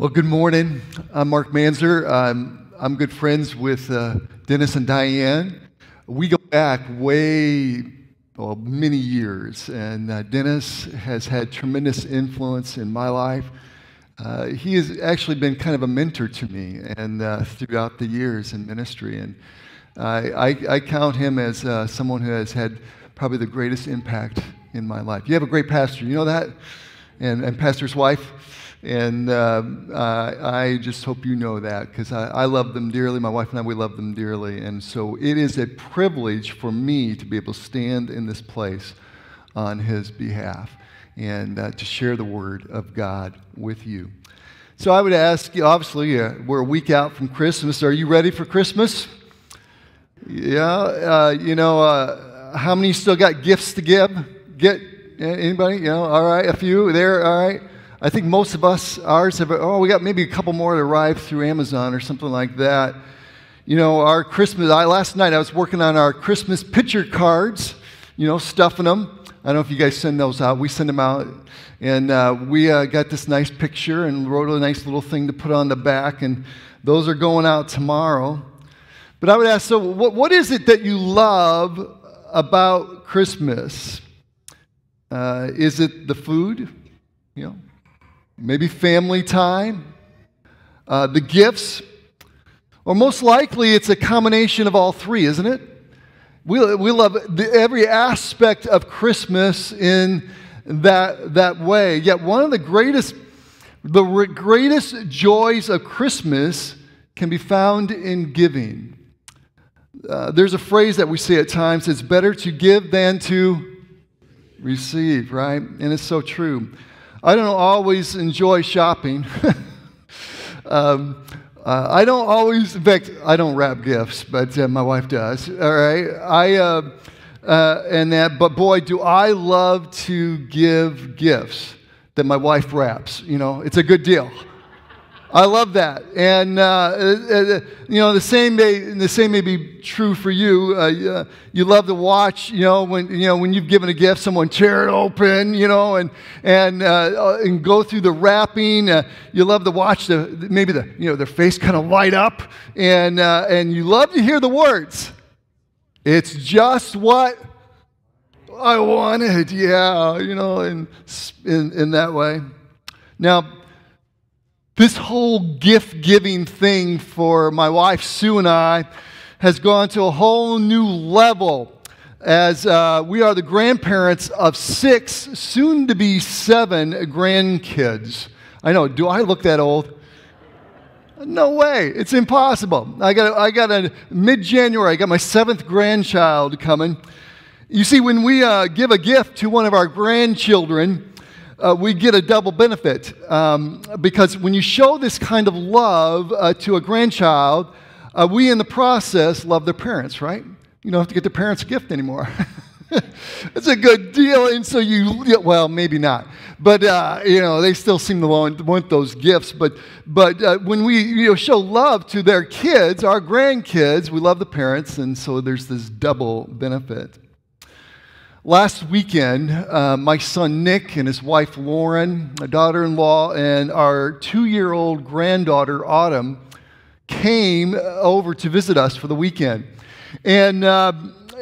Well, good morning. I'm Mark Manzer. I'm, I'm good friends with uh, Dennis and Diane. We go back way, well, many years, and uh, Dennis has had tremendous influence in my life. Uh, he has actually been kind of a mentor to me and uh, throughout the years in ministry, and I, I, I count him as uh, someone who has had probably the greatest impact in my life. You have a great pastor, you know that, and, and pastor's wife. And uh, I just hope you know that because I, I, love them dearly. My wife and I, we love them dearly. And so it is a privilege for me to be able to stand in this place on his behalf and uh, to share the word of God with you. So I would ask you, obviously, uh, we're a week out from Christmas. Are you ready for Christmas? Yeah. Uh, you know, uh, how many still got gifts to give? Get anybody? You know, all right, a few there, all right. I think most of us, ours have, oh, we got maybe a couple more to arrive through Amazon or something like that. You know, our Christmas, I, last night I was working on our Christmas picture cards, you know, stuffing them. I don't know if you guys send those out. We send them out. And uh, we uh, got this nice picture and wrote a nice little thing to put on the back. And those are going out tomorrow. But I would ask so, what, what is it that you love about Christmas? Uh, is it the food? You know, maybe family time, uh, the gifts, or most likely it's a combination of all three, isn't it? We, we love the, every aspect of Christmas in that, that way. Yet, one of the greatest, the greatest joys of Christmas can be found in giving. Uh, there's a phrase that we say at times it's better to give than to receive, right? And it's so true. I don't always enjoy shopping. um, uh, I don't always, in fact, I don't wrap gifts, but uh, my wife does. All right, I uh, uh, and that, but boy, do I love to give gifts that my wife wraps. You know, it's a good deal. I love that, and uh, uh, uh, you know the same may the same may be true for you. Uh, you love to watch, you know, when you know when you've given a gift, someone tear it open, you know, and and uh, and go through the wrapping. Uh, you love to watch the maybe the you know their face kind of light up, and and you love to hear the words. It's just what I wanted, yeah, you know, in in, in that way. Now this whole gift giving thing for my wife Sue and I has gone to a whole new level as uh, we are the grandparents of six, soon to be seven grandkids. I know, do I look that old? No way. It's impossible. I got, a, I got a mid January, I got my seventh grandchild coming. You see, when we uh, give a gift to one of our grandchildren, uh, we get a double benefit um, because when you show this kind of love uh, to a grandchild, uh, we in the process love their parents, right? You don't have to get their parents a gift anymore. it's a good deal, and so you well maybe not, but uh, you know they still seem to want, want those gifts. But but uh, when we you know show love to their kids, our grandkids, we love the parents, and so there's this double benefit. Last weekend, uh, my son Nick and his wife Lauren, my daughter in law, and our two year old granddaughter Autumn came over to visit us for the weekend. And, uh,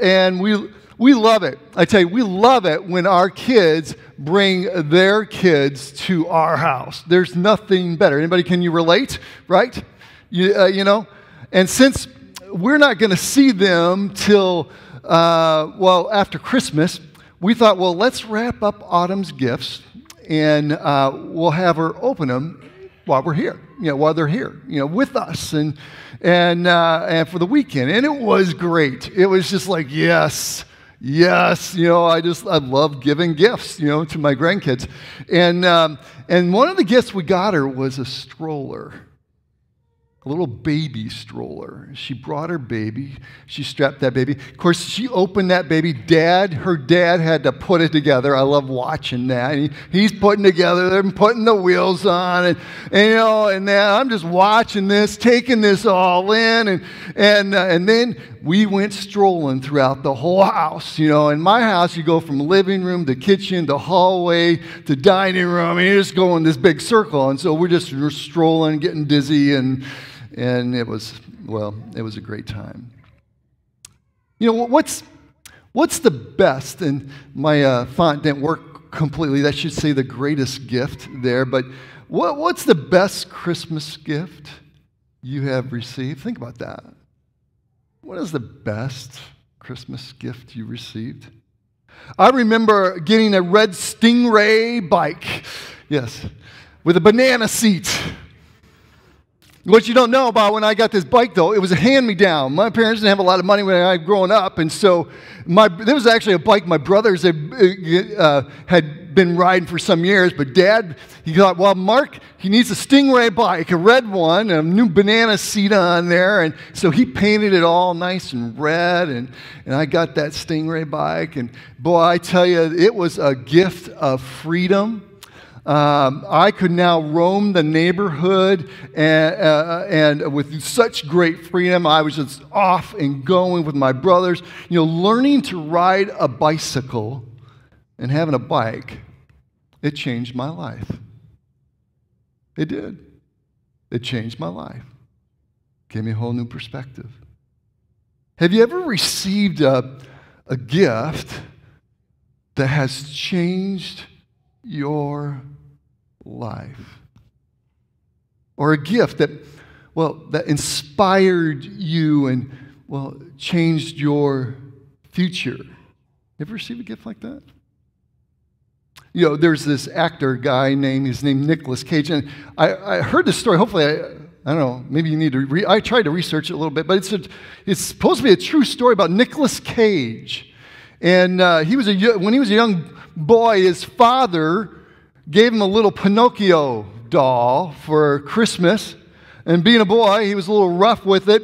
and we, we love it. I tell you, we love it when our kids bring their kids to our house. There's nothing better. Anybody, can you relate? Right? You, uh, you know? And since we're not going to see them till uh, well, after Christmas, we thought, well, let's wrap up Autumn's gifts and uh, we'll have her open them while we're here, you know, while they're here, you know, with us and, and, uh, and for the weekend. And it was great. It was just like, yes, yes, you know, I just, I love giving gifts, you know, to my grandkids. And, um, and one of the gifts we got her was a stroller a little baby stroller. She brought her baby. She strapped that baby. Of course, she opened that baby. Dad, her dad had to put it together. I love watching that. He, he's putting together and putting the wheels on, and, and you know, and then I'm just watching this, taking this all in, and and uh, and then we went strolling throughout the whole house. You know, in my house, you go from living room to kitchen to hallway to dining room, and you just go in this big circle. And so we're just we're strolling, getting dizzy, and, and it was, well, it was a great time. You know, what's, what's the best? And my uh, font didn't work completely. That should say the greatest gift there. But what, what's the best Christmas gift you have received? Think about that. What is the best Christmas gift you received? I remember getting a red Stingray bike. Yes, with a banana seat. What you don't know about when I got this bike, though, it was a hand-me-down. My parents didn't have a lot of money when I was growing up, and so my, there was actually a bike my brothers had, uh, had been riding for some years, but Dad, he thought, well, Mark, he needs a Stingray bike, a red one, and a new banana seat on there, and so he painted it all nice and red, and, and I got that Stingray bike, and boy, I tell you, it was a gift of freedom um, I could now roam the neighborhood and, uh, and with such great freedom. I was just off and going with my brothers. You know, learning to ride a bicycle and having a bike, it changed my life. It did. It changed my life. Gave me a whole new perspective. Have you ever received a, a gift that has changed your life. Or a gift that, well, that inspired you and, well, changed your future. You ever received a gift like that? You know, there's this actor guy named, his name Nicolas Cage, and I, I heard this story. Hopefully, I, I don't know, maybe you need to, re- I tried to research it a little bit, but it's, a, it's supposed to be a true story about Nicolas Cage. And uh, he was a, when he was a young boy, his father gave him a little Pinocchio doll for Christmas. And being a boy, he was a little rough with it.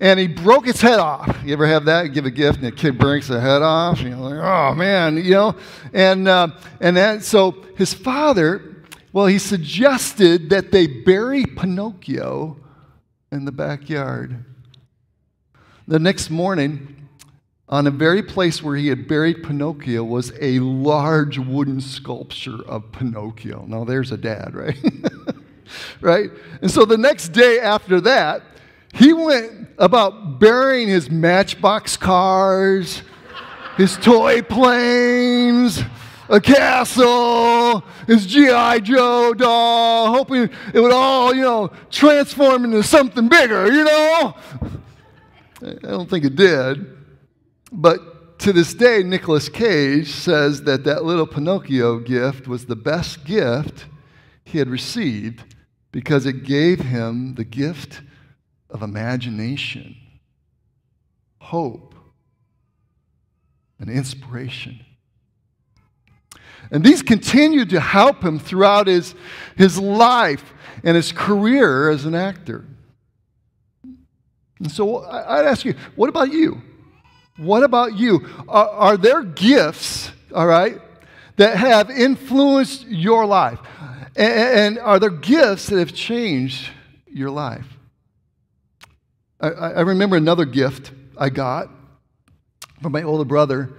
And he broke its head off. You ever have that? Give a gift and the kid breaks the head off. You're like, oh man, you know? And, uh, and that, so his father, well, he suggested that they bury Pinocchio in the backyard. The next morning, on the very place where he had buried Pinocchio was a large wooden sculpture of Pinocchio. Now, there's a dad, right? right? And so the next day after that, he went about burying his matchbox cars, his toy planes, a castle, his G.I. Joe doll, hoping it would all, you know, transform into something bigger, you know? I don't think it did. But to this day, Nicolas Cage says that that little Pinocchio gift was the best gift he had received because it gave him the gift of imagination, hope, and inspiration. And these continued to help him throughout his, his life and his career as an actor. And so I'd ask you, what about you? What about you? Are, are there gifts, all right, that have influenced your life? And, and are there gifts that have changed your life? I, I remember another gift I got from my older brother.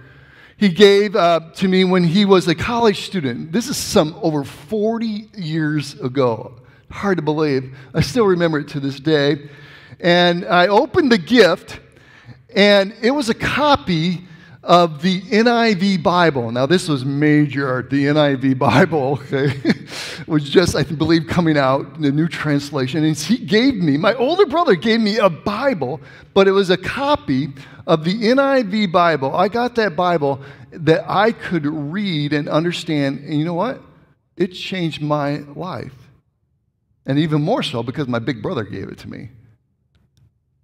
He gave uh, to me when he was a college student. This is some over 40 years ago. Hard to believe. I still remember it to this day. And I opened the gift and it was a copy of the NIV Bible. Now, this was major, the NIV Bible, okay, was just, I believe, coming out, in the new translation. And he gave me, my older brother gave me a Bible, but it was a copy of the NIV Bible. I got that Bible that I could read and understand. And you know what? It changed my life. And even more so because my big brother gave it to me.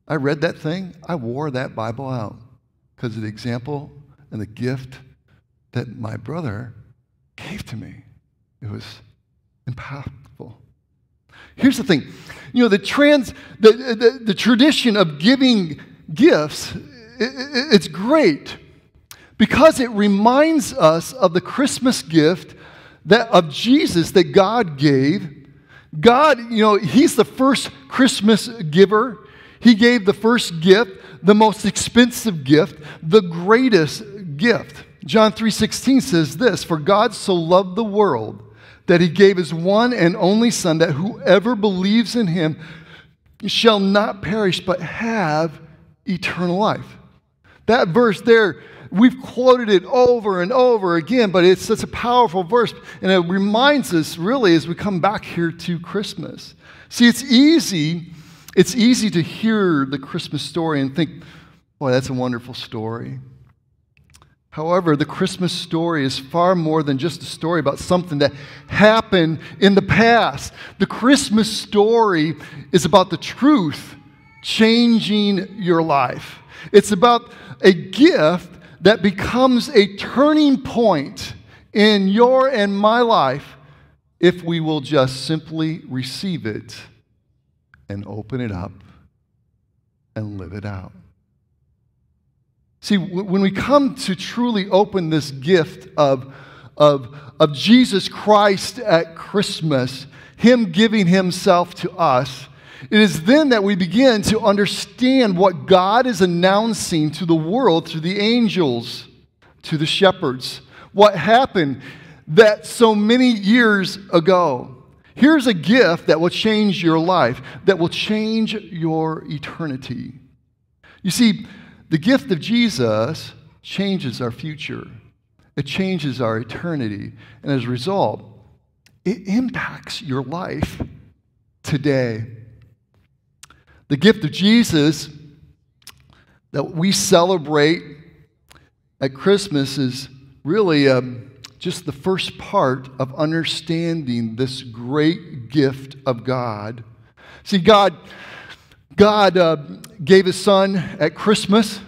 I read that thing, I wore that Bible out because of the example and the gift that my brother gave to me. It was impactful. Here's the thing you know, the, trans, the, the, the tradition of giving gifts, it, it's great because it reminds us of the Christmas gift that, of Jesus that God gave. God, you know, He's the first Christmas giver. He gave the first gift, the most expensive gift, the greatest gift. John 3:16 says this, "For God so loved the world that he gave his one and only son that whoever believes in him shall not perish but have eternal life." That verse there we've quoted it over and over again, but it's such a powerful verse. And it reminds us, really, as we come back here to Christmas. See, it's easy, it's easy to hear the Christmas story and think, boy, that's a wonderful story. However, the Christmas story is far more than just a story about something that happened in the past. The Christmas story is about the truth changing your life. It's about a gift that becomes a turning point in your and my life if we will just simply receive it and open it up and live it out. See, when we come to truly open this gift of, of, of Jesus Christ at Christmas, Him giving Himself to us, it is then that we begin to understand what God is announcing to the world through the angels, to the shepherds. What happened that so many years ago. Here's a gift that will change your life, that will change your eternity. You see, the gift of Jesus changes our future, it changes our eternity. And as a result, it impacts your life today. The gift of Jesus that we celebrate at Christmas is really um, just the first part of understanding this great gift of God. See, God, God uh, gave His Son at Christmas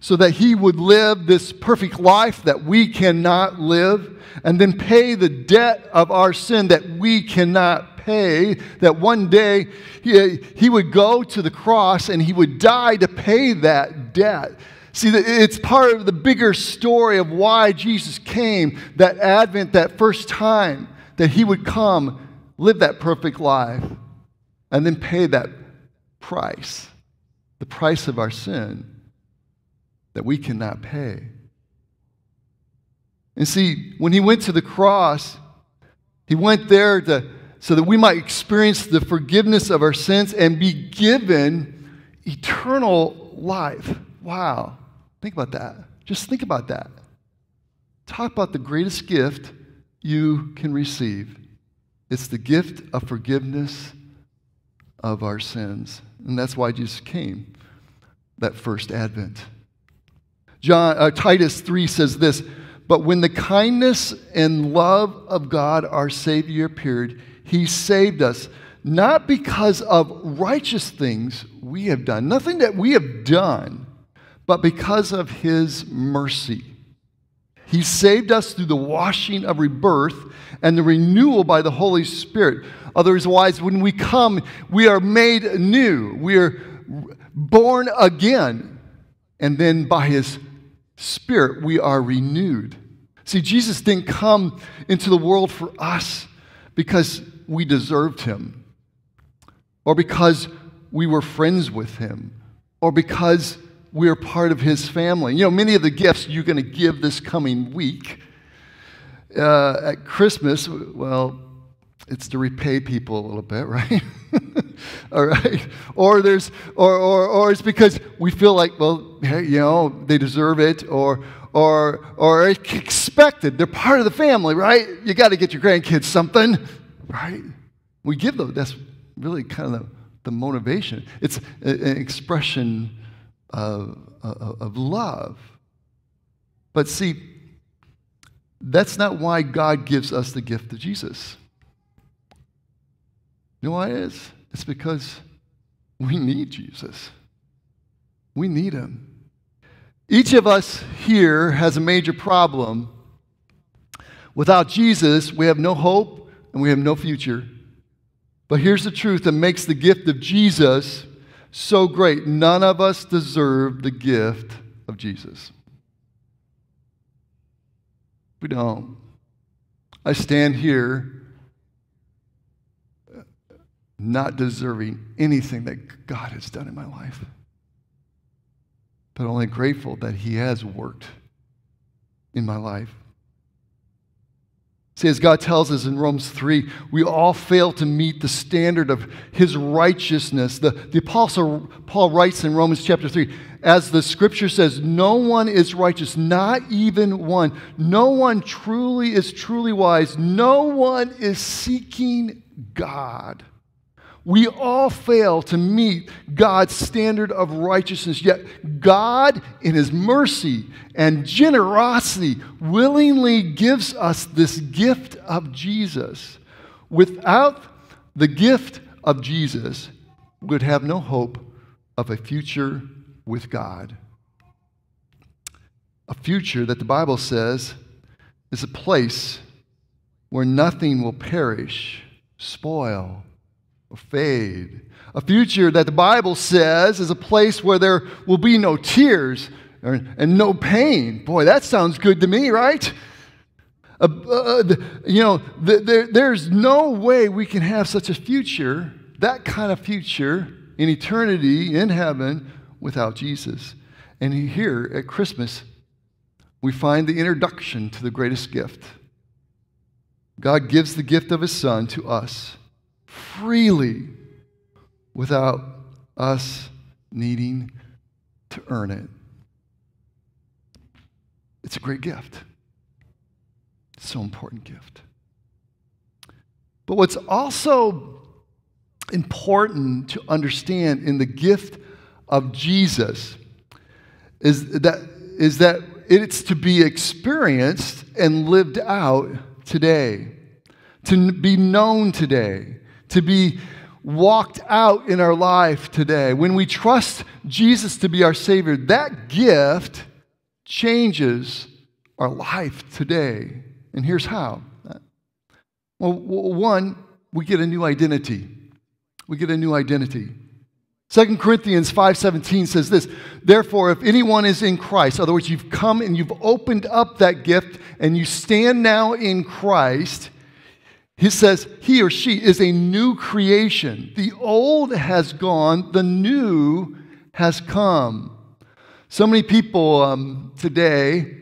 so that He would live this perfect life that we cannot live, and then pay the debt of our sin that we cannot pay, that one day he, he would go to the cross and he would die to pay that debt. See, it's part of the bigger story of why Jesus came, that advent, that first time that he would come, live that perfect life, and then pay that price, the price of our sin that we cannot pay. And see, when he went to the cross, he went there to so that we might experience the forgiveness of our sins and be given eternal life. Wow. Think about that. Just think about that. Talk about the greatest gift you can receive. It's the gift of forgiveness of our sins. And that's why Jesus came, that first advent. John, uh, Titus 3 says this But when the kindness and love of God, our Savior, appeared, he saved us not because of righteous things we have done, nothing that we have done, but because of His mercy. He saved us through the washing of rebirth and the renewal by the Holy Spirit. Otherwise, when we come, we are made new. We are born again. And then by His Spirit, we are renewed. See, Jesus didn't come into the world for us because we deserved him, or because we were friends with him, or because we are part of his family. You know, many of the gifts you're going to give this coming week uh, at Christmas, well, it's to repay people a little bit, right? All right. Or there's, or, or, or it's because we feel like, well, hey, you know, they deserve it, or, or, or expected. They're part of the family, right? You got to get your grandkids something, right? We give them, that's really kind of the, the motivation. It's an expression of, of love. But see, that's not why God gives us the gift of Jesus. You know why it is? It's because we need Jesus. We need him. Each of us here has a major problem. Without Jesus, we have no hope and we have no future. But here's the truth that makes the gift of Jesus so great. None of us deserve the gift of Jesus. We don't. I stand here not deserving anything that God has done in my life. but only grateful that He has worked in my life. See, as God tells us in Romans 3, we all fail to meet the standard of his righteousness. The, the Apostle Paul writes in Romans chapter 3, as the scripture says, no one is righteous, not even one. No one truly is truly wise. No one is seeking God. We all fail to meet God's standard of righteousness, yet God, in His mercy and generosity, willingly gives us this gift of Jesus. Without the gift of Jesus, we would have no hope of a future with God. A future that the Bible says is a place where nothing will perish, spoil, or fade. A future that the Bible says is a place where there will be no tears and no pain. Boy, that sounds good to me, right? Uh, uh, you know, there, there's no way we can have such a future, that kind of future in eternity in heaven without Jesus. And here at Christmas, we find the introduction to the greatest gift. God gives the gift of His Son to us freely without us needing to earn it. It's a great gift. It's so important gift. But what's also important to understand in the gift of Jesus is that, is that it's to be experienced and lived out today, to be known today to be walked out in our life today. When we trust Jesus to be our Savior, that gift changes our life today. And here's how. Well, one, we get a new identity. We get a new identity. 2 Corinthians 5:17 says this, therefore if anyone is in Christ, other words you've come and you've opened up that gift and you stand now in Christ, he says he or she is a new creation. The old has gone, the new has come. So many people um, today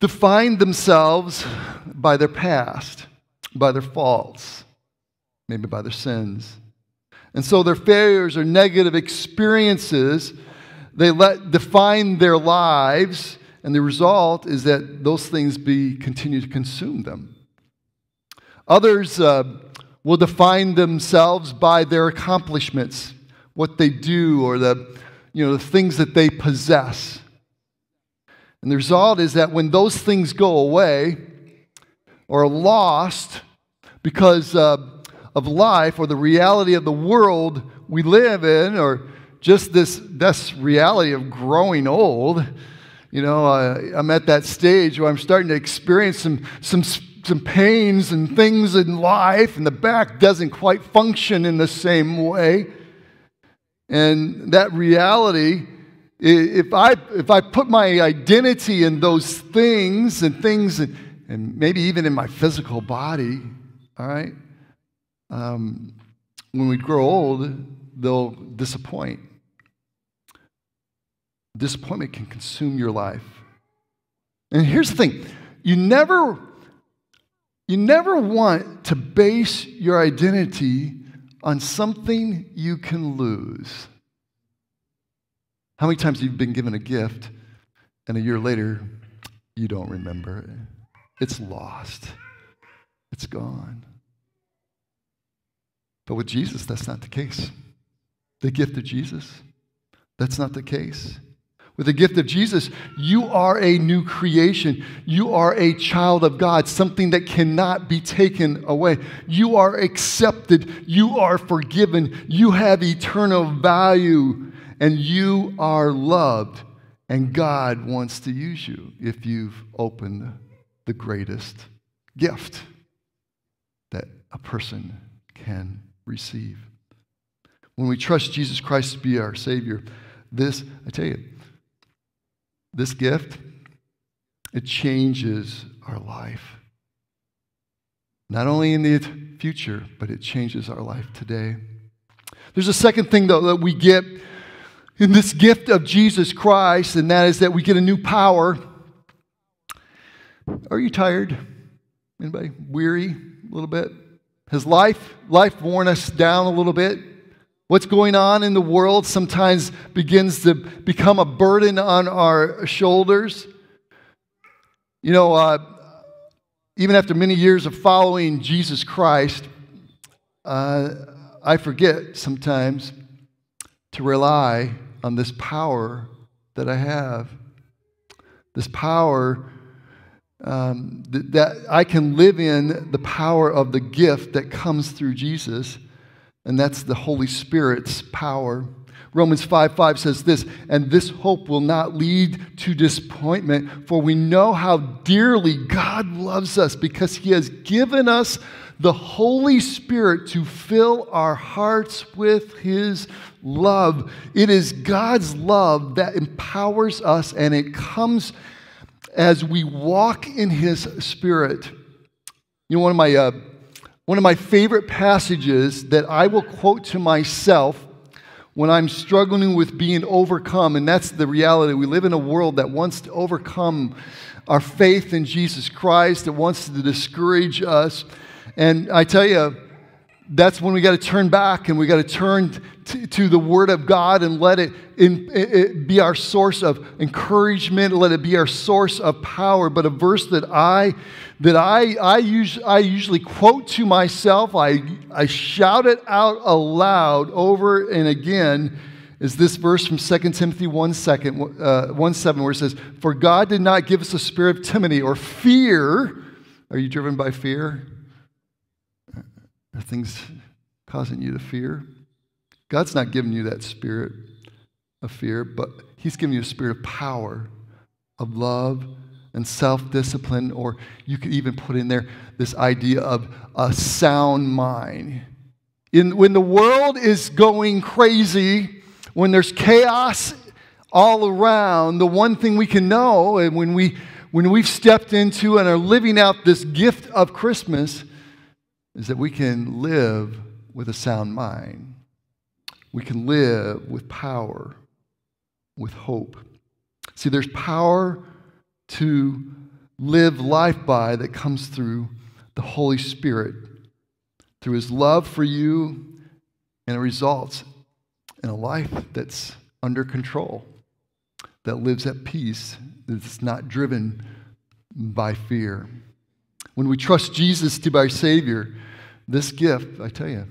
define themselves by their past, by their faults, maybe by their sins. And so their failures or negative experiences, they let define their lives, and the result is that those things be continue to consume them. Others uh, will define themselves by their accomplishments, what they do, or the, you know, the things that they possess. And the result is that when those things go away or are lost because uh, of life or the reality of the world we live in, or just this, this reality of growing old, you know, uh, I'm at that stage where I'm starting to experience some, some some pains and things in life, and the back doesn't quite function in the same way. And that reality, if I, if I put my identity in those things and things, and, and maybe even in my physical body, all right, um, when we grow old, they'll disappoint. Disappointment can consume your life. And here's the thing you never you never want to base your identity on something you can lose. How many times have you been given a gift and a year later you don't remember it? It's lost, it's gone. But with Jesus, that's not the case. The gift of Jesus, that's not the case. With the gift of Jesus, you are a new creation. You are a child of God, something that cannot be taken away. You are accepted. You are forgiven. You have eternal value, and you are loved. And God wants to use you if you've opened the greatest gift that a person can receive. When we trust Jesus Christ to be our Savior, this, I tell you, this gift, it changes our life. Not only in the future, but it changes our life today. There's a second thing, though, that we get in this gift of Jesus Christ, and that is that we get a new power. Are you tired? Anybody weary a little bit? Has life life worn us down a little bit? What's going on in the world sometimes begins to become a burden on our shoulders. You know, uh, even after many years of following Jesus Christ, uh, I forget sometimes to rely on this power that I have. This power um, that, that I can live in the power of the gift that comes through Jesus, and that's the Holy Spirit's power. Romans 5 5 says this, and this hope will not lead to disappointment, for we know how dearly God loves us because he has given us the Holy Spirit to fill our hearts with his love. It is God's love that empowers us, and it comes as we walk in his spirit. You know, one of my, uh, one of my favorite passages that I will quote to myself when I'm struggling with being overcome, and that's the reality. We live in a world that wants to overcome our faith in Jesus Christ, that wants to discourage us. And I tell you, that's when we got to turn back and we got to turn to, the Word of God and let it, in, it, be our source of encouragement, let it be our source of power. But a verse that I that I I, use, I usually quote to myself, I, I shout it out aloud over and again, is this verse from 2 Timothy 1, second, uh, 1 7, where it says, For God did not give us a spirit of timidity or fear. Are you driven by fear? Are things causing you to fear? God's not giving you that spirit of fear, but He's giving you a spirit of power, of love, and self discipline, or you could even put in there this idea of a sound mind. In, when the world is going crazy, when there's chaos all around, the one thing we can know, and when, we, when we've stepped into and are living out this gift of Christmas, is that we can live with a sound mind. We can live with power, with hope. See, there's power to live life by that comes through the Holy Spirit, through His love for you, and it results in a life that's under control, that lives at peace, that's not driven by fear. When we trust Jesus to be our Savior, this gift, I tell you,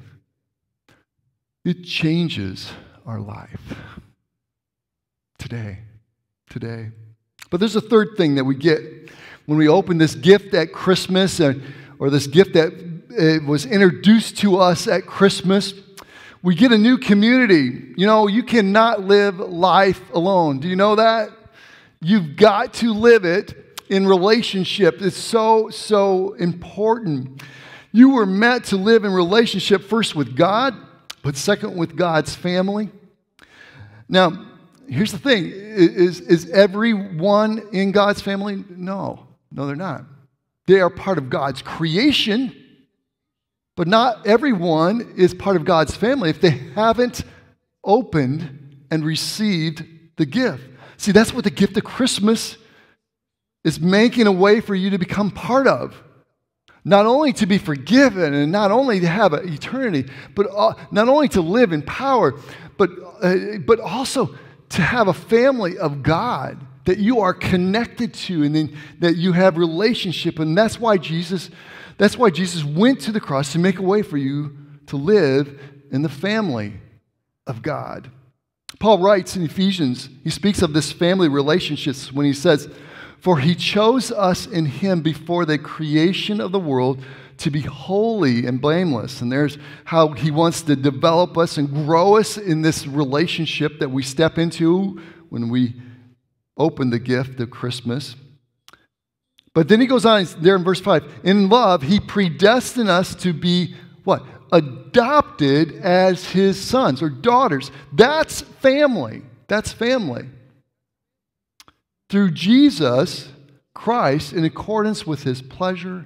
it changes our life. Today. Today. But there's a third thing that we get when we open this gift at Christmas, or, this gift that uh, was introduced to us at Christmas. We get a new community. You know, you cannot live life alone. Do you know that? You've got to live it in relationship. It's so, so important. You were meant to live in relationship first with God, but second with God's family. Now, here's the thing is, is everyone in God's family? No, no, they're not. They are part of God's creation, but not everyone is part of God's family if they haven't opened and received the gift. See, that's what the gift of Christmas is making a way for you to become part of not only to be forgiven and not only to have an eternity, but uh, not only to live in power, but, uh, but also to have a family of God that you are connected to and then that you have relationship. And that's why Jesus, that's why Jesus went to the cross to make a way for you to live in the family of God. Paul writes in Ephesians, he speaks of this family relationships when he says, for he chose us in him before the creation of the world to be holy and blameless. And there's how he wants to develop us and grow us in this relationship that we step into when we open the gift of Christmas. But then he goes on there in verse 5 In love, he predestined us to be what? Adopted as his sons or daughters. That's family. That's family through Jesus Christ in accordance with his pleasure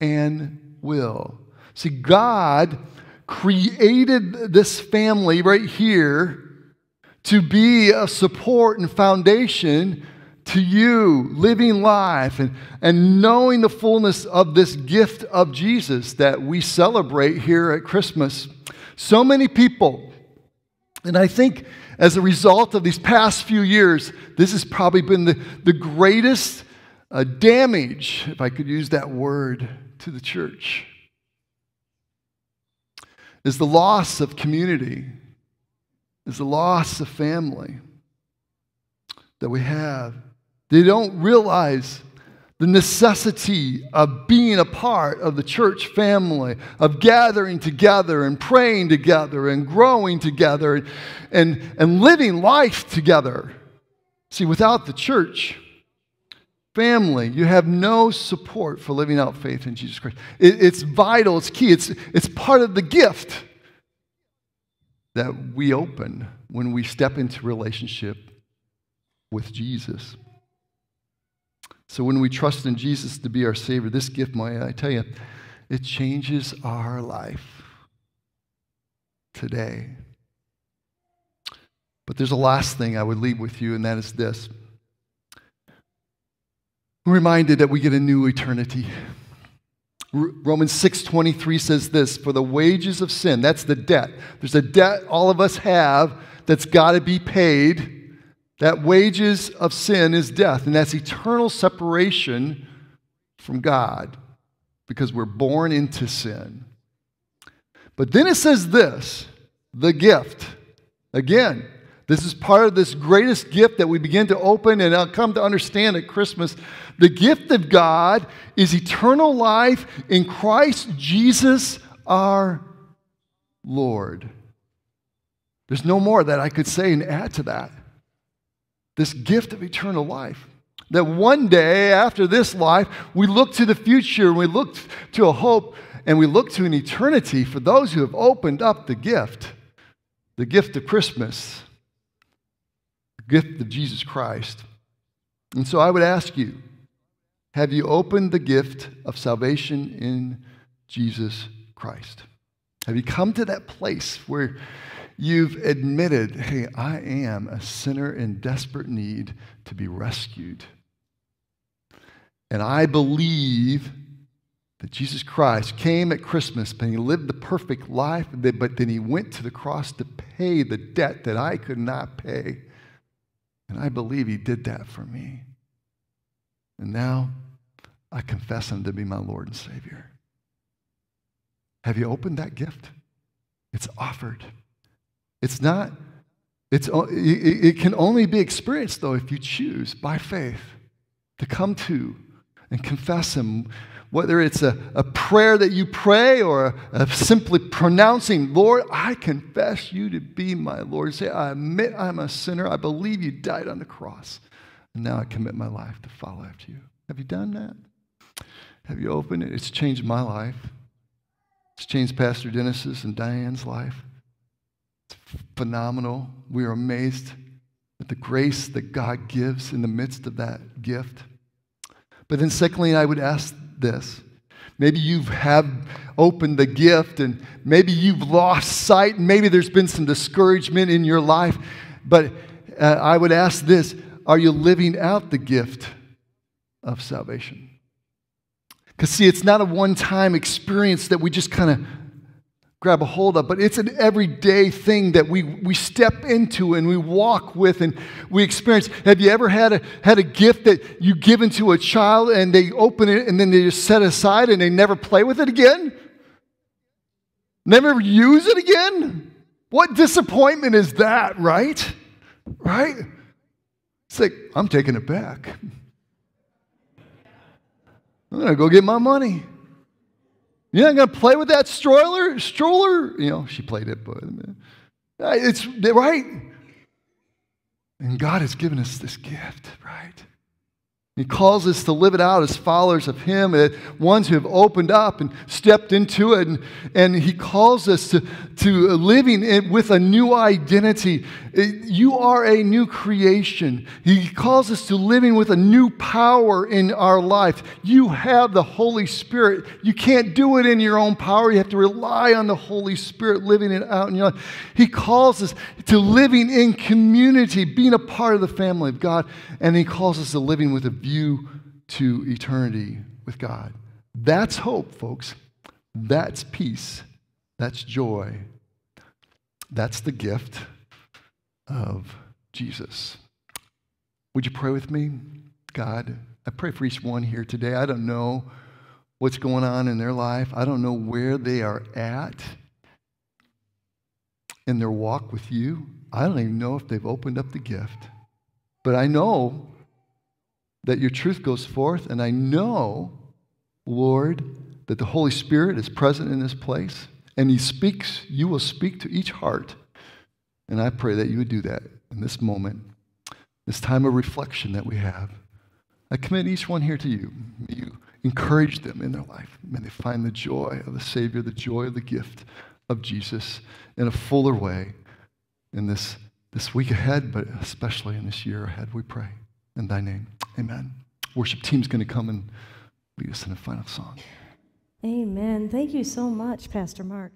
and will. See, God created this family right here to be a support and foundation to you living life and, and knowing the fullness of this gift of Jesus that we celebrate here at Christmas. So many people, and I think as a result of these past few years, this has probably been the, the greatest uh, damage, if I could use that word, to the church. Is the loss of community, is the loss of family that we have they don't realize the necessity of being a part of the church family, of gathering together and praying together and growing together and, and, living life together. See, without the church family, you have no support for living out faith in Jesus Christ. It, it's vital, it's key, it's, it's part of the gift that we open when we step into relationship with Jesus. So when we trust in Jesus to be our Savior, this gift, my, I tell you, it changes our life today. But there's a last thing I would leave with you, and that is this. I'm reminded that we get a new eternity. Romans 6:23 says this, for the wages of sin, that's the debt. There's a debt all of us have that's got to be paid that wages of sin is death, and that's eternal separation from God because we're born into sin. But then it says this the gift. Again, this is part of this greatest gift that we begin to open and I'll come to understand at Christmas. The gift of God is eternal life in Christ Jesus our Lord. There's no more that I could say and add to that this gift of eternal life. That one day after this life, we look to the future and we look to a hope and we look to an eternity for those who have opened up the gift, the gift of Christmas, the gift of Jesus Christ. And so I would ask you have you opened the gift of salvation in Jesus Christ? Have you come to that place where You've admitted, hey, I am a sinner in desperate need to be rescued. And I believe that Jesus Christ came at Christmas and he lived the perfect life, but then he went to the cross to pay the debt that I could not pay. And I believe he did that for me. And now I confess him to be my Lord and Savior. Have you opened that gift? It's offered. It's not, it's, it can only be experienced, though, if you choose by faith to come to and confess Him. Whether it's a, a prayer that you pray or a, a simply pronouncing, Lord, I confess you to be my Lord. Say, I admit I'm a sinner. I believe you died on the cross. And now I commit my life to follow after you. Have you done that? Have you opened it? It's changed my life. It's changed Pastor Dennis's and Diane's life phenomenal. We are amazed at the grace that God gives in the midst of that gift. But then, secondly, I would ask this. Maybe you have opened the gift and maybe you've lost sight, and maybe there's been some discouragement in your life. But uh, I would ask this Are you living out the gift of salvation? Because, see, it's not a one time experience that we just kind of grab a hold of, but it's an everyday thing that we, we step into and we walk with and we experience. Have you ever had a, had a gift that you give into a child and they open it and then they just set aside and they never play with it again? Never use it again? What disappointment is that, right? Right? It's like, I'm taking it back. I'm going to go get my money. You're not going to play with that stroller? Stroller? You know, she played it, but uh, it's right. And God has given us this gift, right? He calls us to live it out as followers of Him, uh, ones who have opened up and stepped into it. And, and He calls us to, to living it with a new identity. Uh, you are a new creation. He calls us to living with a new power in our life. You have the Holy Spirit. You can't do it in your own power. You have to rely on the Holy Spirit living it out in your life. He calls us to living in community, being a part of the family of God. And He calls us to living with a view to eternity with God. That's hope, folks. That's peace. That's joy. That's the gift of Jesus. Would you pray with me? God, I pray for each one here today. I don't know what's going on in their life, I don't know where they are at in their walk with you. I don't even know if they've opened up the gift. But I know that your truth goes forth, and I know, Lord, that the Holy Spirit is present in this place, and He speaks, you will speak to each heart. And I pray that you would do that in this moment, this time of reflection that we have. I commit each one here to you. May you encourage them in their life. May they find the joy of the Savior, the joy of the gift of Jesus in a fuller way in this, this week ahead, but especially in this year ahead, we pray. In thy name, amen. Worship team's going to come and lead us in a final song. Amen. Thank you so much, Pastor Mark.